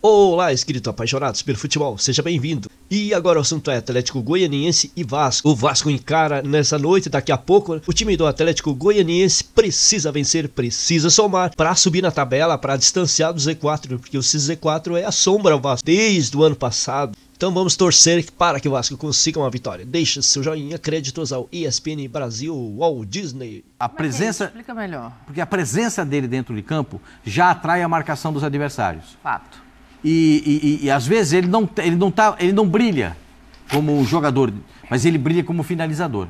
Olá, inscrito apaixonados pelo futebol, seja bem-vindo. E agora o assunto é Atlético Goianiense e Vasco. O Vasco encara nessa noite, daqui a pouco, o time do Atlético Goianiense precisa vencer, precisa somar para subir na tabela, para distanciar do Z4, porque o Z4 é a sombra ao Vasco desde o ano passado. Então vamos torcer para que o Vasco consiga uma vitória. Deixa seu joinha, créditos ao ESPN Brasil, Walt Disney. A presença, Explica melhor. porque a presença dele dentro de campo já atrai a marcação dos adversários. Fato. E, e- e, às vezes ele não, ele, não tá, ele não brilha como jogador, mas ele brilha como finalizador.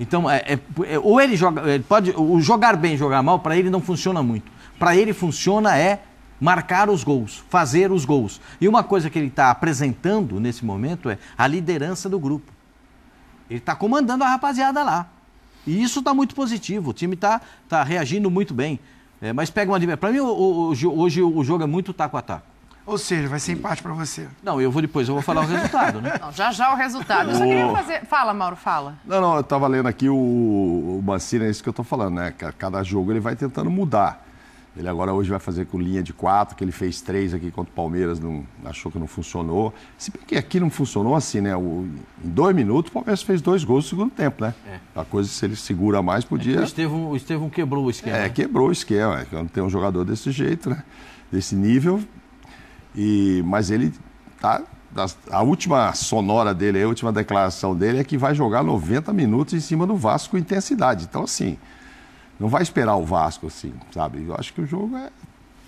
Então, é, é- é- ou ele joga, ele pode, o jogar bem jogar mal, para ele não funciona muito. Para ele funciona é marcar os gols, fazer os gols. E uma coisa que ele está apresentando nesse momento é a liderança do grupo. Ele está comandando a rapaziada lá. E isso está muito positivo. O time está tá reagindo muito bem. É, mas pega um adversário. Para mim, hoje o jogo é muito taco a taco. Ou seja, vai ser empate pra você. Não, eu vou depois, eu vou falar o resultado, né? Não, já já o resultado. Eu só queria fazer. Fala, Mauro, fala. Não, não, eu tava lendo aqui o, o Mancini, é isso que eu tô falando, né? Ca- Cada jogo ele vai tentando mudar. Ele agora hoje vai fazer com linha de quatro, que ele fez três aqui contra o Palmeiras, não, achou que não funcionou. Se bem que aqui não funcionou assim, né? O- em dois minutos o Palmeiras fez dois gols no segundo tempo, né? A coisa, se ele segura mais, O podia. Estevão, o Estevão quebrou o esquema. É, quebrou o esquema, é, quando tem um jogador desse jeito, né? Desse nível. E, mas ele tá. A última sonora dele, a última declaração dele é que vai jogar 90 minutos em cima do Vasco com intensidade. Então, assim, não vai esperar o Vasco, assim, sabe? Eu acho que o jogo é.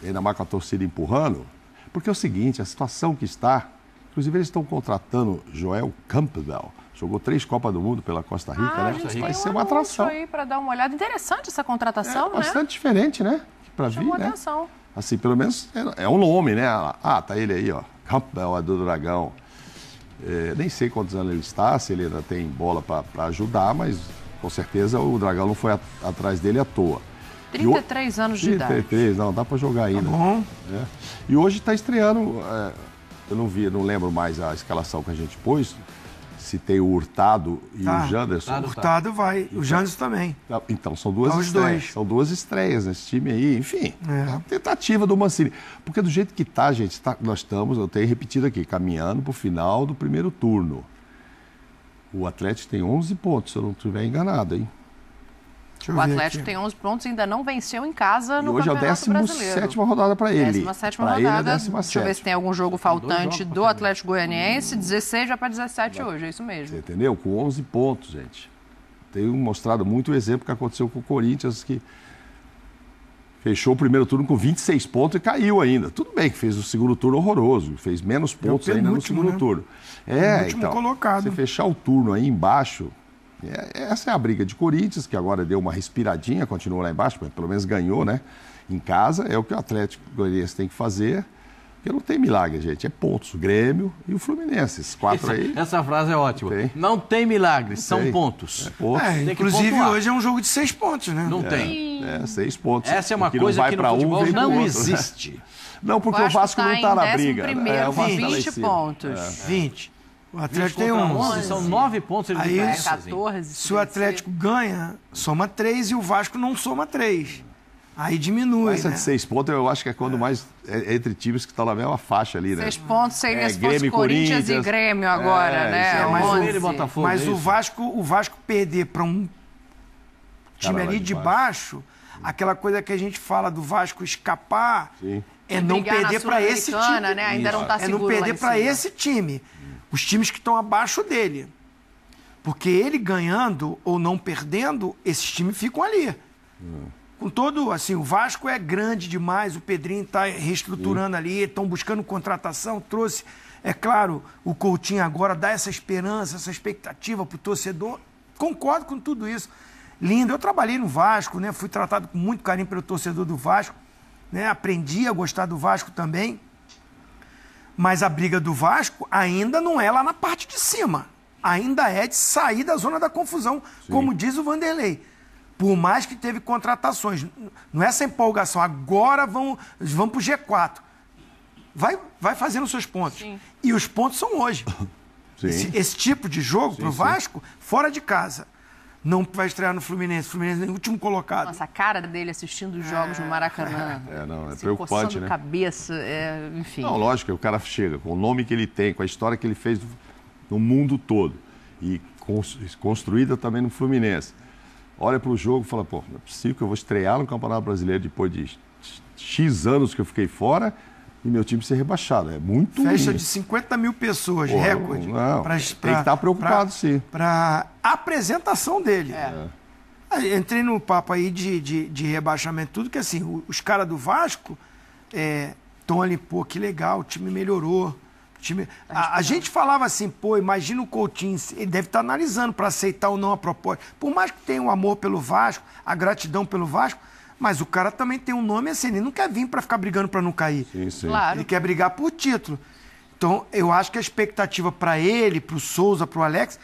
Ainda mais com a torcida empurrando. Porque é o seguinte, a situação que está. Inclusive, eles estão contratando Joel Campbell. Jogou três Copas do Mundo pela Costa Rica, Ah, né? gente Vai tem ser um uma atração. aí para dar uma olhada. Interessante essa contratação, É né? bastante diferente, né? Chamou vir, né? atenção. Assim, pelo menos é, é um nome, né? Ah, tá ele aí, ó. Campbell, a do Dragão. É, nem sei quantos anos ele está, se ele ainda tem bola para ajudar, mas com certeza o Dragão não foi a- atrás dele à toa. E o- 33 anos de idade. 33, não, dá para jogar ainda. Bom, né? E hoje está estreando, é, eu não vi, não lembro mais a escalação que a gente pôs, se tem o Hurtado e Tá. o Janderson. Hurtado. Hurtado vai. O Jandes também. Tá, Então, são duas Tá estreias. dois. São duas estreias nesse time aí, enfim. É. É. a tentativa do Mancini. Porque do jeito que tá, gente, tá- nós estamos, eu tenho repetido aqui, caminhando para o final do primeiro turno. O Atlético tem 11 pontos, se eu não estiver enganado, hein? Deixa O Atlético tem 11 pontos e ainda não venceu em casa E no hoje é o Campeonato Brasileiro. 17 rodada para ele. 17 Pra ele é rodada. 17ª. Deixa eu ver se tem algum jogo faltante do Atlético Goianiense. 16 já para 17 hoje, é isso Você mesmo. entendeu? Com 11 pontos, gente. Tenho mostrado muito o exemplo que aconteceu com o Corinthians, que fechou o primeiro turno com 26 pontos e caiu ainda. Tudo bem que fez o segundo turno horroroso, fez menos pontos ainda no segundo né? turno. É, então, colocado. você fechar o turno aí embaixo, é- essa é a briga de Corinthians, que agora deu uma respiradinha, continua lá embaixo, mas pelo menos ganhou, né? Em casa, é o que o Atlético Goianiense tem que fazer. Porque não tem milagre, gente. É pontos. O Grêmio e o Fluminense. Esses quatro aí. Essa frase é ótima. Tem. Não tem milagres, são tem. pontos. É pontos. É, inclusive hoje é um jogo de seis pontos, né? Não tem. É, seis pontos. Essa é uma O que coisa não vai que no um, futebol pro não outro. existe. Não, porque o Vasco, não está na briga. Primeiro, É, o Vasco com tá lá em 20 cima. pontos. 20. O 20 Atlético tem contra 11. 11, são 9 pontos de Aí, diferença. É, gente. 14. Se o Atlético ganha, soma 3 e o Vasco não soma 3. Aí diminui, Essa né? de seis pontos eu acho que é quando mais. É, entre times que estão na mesma faixa ali, né? Seis pontos seria É, se fosse Grêmio e Corinthians e Corinthians. Grêmio agora, É, né? isso é, mas o- 11. Ele Botafogo. Mas é o isso? Vasco, o Vasco perder para um time Cara ali de de baixo, aquela coisa que a gente fala do Vasco escapar, Sim. é não perder para esse time. Né? Ainda não tá é não perder para esse time. Os times que estão abaixo dele. Porque ele ganhando ou não perdendo, esses times ficam ali. Com todo, assim, o Vasco é grande demais, o Pedrinho está reestruturando ali, estão buscando contratação, trouxe, é claro, o Coutinho agora dá essa esperança, essa expectativa para o torcedor. Concordo com tudo isso. Lindo. Eu trabalhei no Vasco, né? Fui tratado com muito carinho pelo torcedor do Vasco, né? Aprendi a gostar do Vasco também. Mas a briga do Vasco ainda não é lá na parte de cima. Ainda é de sair da zona da confusão, como diz o Vanderlei. Por mais que teve contratações. Não é essa empolgação. Agora vão, vão para o G4. Vai, vai fazendo seus pontos. Sim. E os pontos são hoje. Sim. Esse, esse tipo de jogo para o Vasco, fora de casa. Não vai estrear no Fluminense. Fluminense é o último colocado. Nossa, a cara dele assistindo os jogos no Maracanã. É, não, é Se preocupante, né? cabeça, é, enfim. Não, lógico, o cara chega com o nome que ele tem, com a história que ele fez no mundo todo e cons- construída também no Fluminense. Olha para o jogo e fala, pô, não é possível que eu vou estrear no Campeonato Brasileiro depois de X anos que eu fiquei fora e meu time ser rebaixado. É muito Festa ruim. de 50 mil pessoas, Pô, recorde. não, tem que estar preocupado, sim. Para apresentação dele. Aí, Entrei no papo aí de, de, de rebaixamento, tudo que assim, os caras do Vasco estão ali, pô, que legal, o time melhorou. O time... A, a gente falava assim, pô, imagina o Coutinho, ele deve estar analisando para aceitar ou não a proposta. Por mais que tenha o amor pelo Vasco, a gratidão pelo Vasco, mas o cara também tem um nome assim, ele não quer vir para ficar brigando para não cair. Sim, sim. Claro. Ele quer brigar por título. Então, eu acho que a expectativa para ele, para o Souza, para o Alex,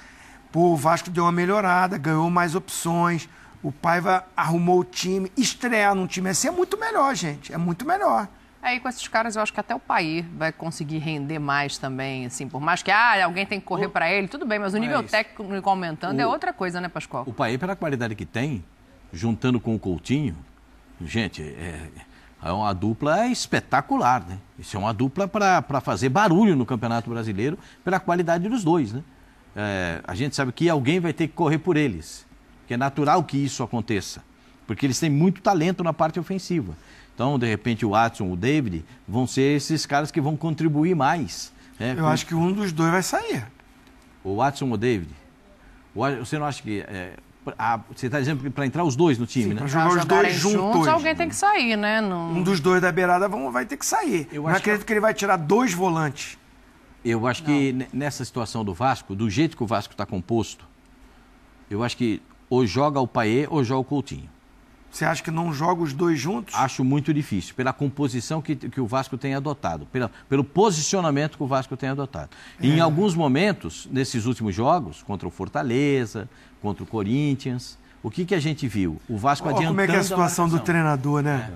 pô, o Vasco deu uma melhorada, ganhou mais opções, o Paiva arrumou o time. Estrear num time assim é muito melhor, gente. É muito melhor. Aí com esses caras eu acho que até o Paí vai conseguir render mais também, assim, por mais que ah, alguém tem que correr pra ele, tudo bem, mas o nível Mas técnico aumentando é o- outra coisa, né, Pascoal? O Paê, pela qualidade que tem, juntando com o Coutinho, gente, é, é uma dupla espetacular, né? Isso é uma dupla para fazer barulho no Campeonato Brasileiro pela qualidade dos dois, né? É, a gente sabe que alguém vai ter que correr por eles, que é natural que isso aconteça, porque eles têm muito talento na parte ofensiva. Então, de repente, o Watson, o David, vão ser esses caras que vão contribuir mais. né, Eu com- acho que um dos dois vai sair. o Watson ou o David? Você não acha que. é, pra- ah, você está dizendo para entrar os dois no time, Sim, né? pra Pra jogar os dois juntos. alguém tem que sair, né? Não... Um dos dois da beirada vão, vai ter que sair. Eu não acho que- acredito que... ele vai tirar dois volantes. Eu acho que ne- nessa situação do Vasco, do jeito que o Vasco está composto, eu acho que ou joga o Paê ou joga o Coutinho. Você acha que não joga os dois juntos? Acho muito difícil, pela composição que, que o Vasco tem adotado, pela, pelo posicionamento que o Vasco tem adotado. E É. em alguns momentos, nesses últimos jogos, contra o Fortaleza, contra o Corinthians, o que, que a gente viu? O Vasco Olha adiantando como é que é a situação do marcação. treinador, né?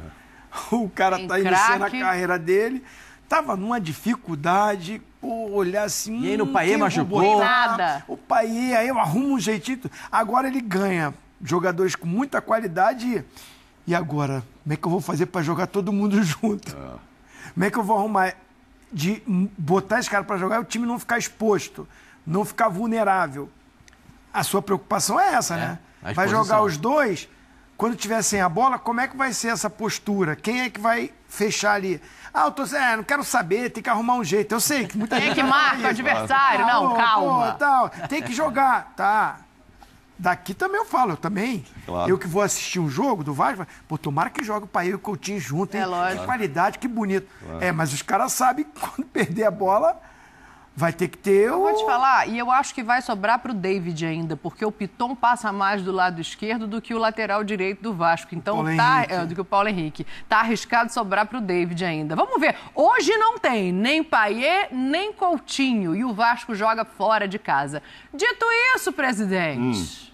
O cara Tem tá iniciando a carreira dele, tava numa dificuldade, pô, olhar assim. E aí no hum, Paê machucou. Nada. O Paê, aí eu arrumo um jeitinho. Agora ele ganha jogadores com muita qualidade. E agora? Como é que eu vou fazer pra jogar todo mundo junto? Como é que eu vou arrumar de botar esse cara pra jogar e o time não ficar exposto, não ficar vulnerável? A sua preocupação é essa, né? a Vai jogar os dois, quando tiver sem a bola, como é que vai ser essa postura? Quem é que vai fechar ali? Ah, eu tô é, não quero saber, tem que arrumar um jeito. Eu sei que muita Quem é gente que vai falar marca o adversário? Ah, Não, calma. pô, tal, tem que jogar, tá. Daqui também eu falo, eu também. Claro. Eu que vou assistir um jogo do Vasco, pô, tomara que jogue o Paê e o Coutinho junto, hein? É lógico. Que qualidade, que bonito. É, mas os caras sabem que quando perder a bola, vai ter que ter Eu o... vou te falar, e eu acho que vai sobrar pro David ainda, porque o Piton passa mais do lado esquerdo do que o lateral direito do Vasco. Então tá é, do que o Paulo Henrique. Tá arriscado sobrar pro David ainda. Vamos ver. Hoje não tem nem Paier, nem Coutinho e o Vasco joga fora de casa. Dito isso, presidente.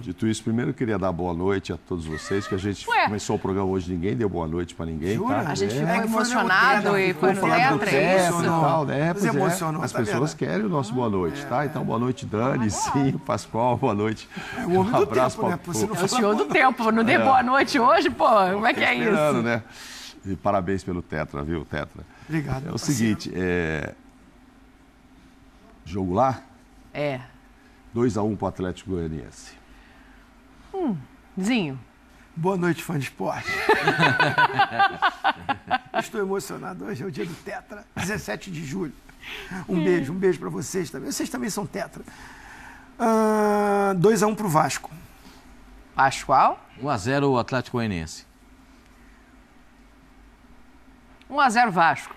Dito isso, primeiro eu queria dar boa noite a todos vocês, que a gente Ué. começou o programa hoje, ninguém deu boa noite pra ninguém, Jura? tá? A gente É. ficou É emocionado e foi no falando do Tetra, Tetra, isso. tal, né? Pois é. emocionou, As tá pessoas querem o nosso boa noite, tá? Então, boa noite, Dani, sim, Pascoal, boa noite. É o homem um do abraço tempo, né? Pô, não É o senhor do tempo. Não dê boa noite hoje, pô. Como é que é isso? né? E parabéns pelo Tetra, viu, Tetra? Obrigado, É o parceiro. seguinte, é... jogo lá, É. 2x1 pro Atlético Goianiense. Zinho. Boa noite, fã de esporte. Estou emocionado. Hoje é o dia do Tetra, 17 de julho. Um beijo, um beijo pra vocês também. Vocês também são Tetra. 2x1 pro Vasco. Pascoal. 1x0 o Atlético Goianiense. 1x0 Vasco.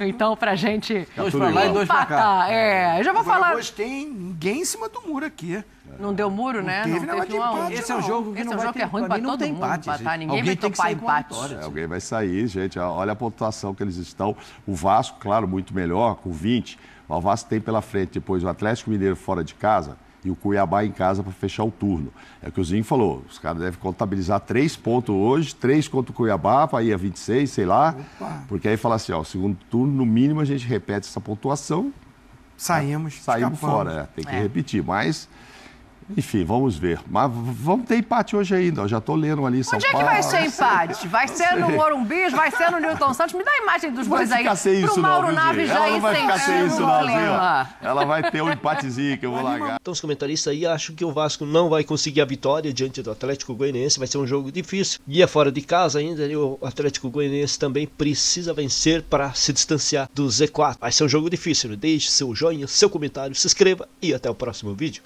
Então, pra gente Dois tudo pra lá e dois pra cá. empatar. É, eu já vou Agora falar. gostei, hein? ninguém em cima do muro aqui. Não deu muro, né? teve não teve de um um. empate, Esse é um não. jogo que Esse não é um vai jogo ter, que é ruim pra pra não todo tem mundo empate. empatar. Ninguém Alguém vai tem que topar empate. vitória. É, alguém vai sair, gente. Olha a pontuação que eles estão. O Vasco, claro, muito melhor, com 20. Mas o Vasco tem pela frente depois o Atlético Mineiro fora de casa e o Cuiabá em casa para fechar o turno. É o que o Zinho falou. Os caras devem contabilizar três pontos hoje, três contra o Cuiabá, para ir a 26, sei lá. Porque aí fala assim, ó, o segundo turno, no mínimo, a gente repete essa pontuação, Saímos. saímos escapamos. fora. é, tem que É. repetir. Mas Enfim, vamos ver. Mas vamos ter empate hoje ainda. Eu já tô lendo ali São Onde é que Paulo. vai ser empate? Vai ser no Morumbi, vai ser no Newton Santos? Me dá a imagem dos Vai dois aí. ficar sem isso Mauro não, Naves Ela não ir vai ficar sem isso não, viu? Ela vai ter um empatezinho que eu vou largar. Então os comentaristas aí acham que o Vasco não vai conseguir a vitória diante do Atlético Goianiense, vai ser um jogo difícil. E é fora de casa ainda, e o Atlético Goianiense também precisa vencer para se distanciar do Z4. Vai ser um jogo difícil, deixe seu joinha, seu comentário, se inscreva e até o próximo vídeo.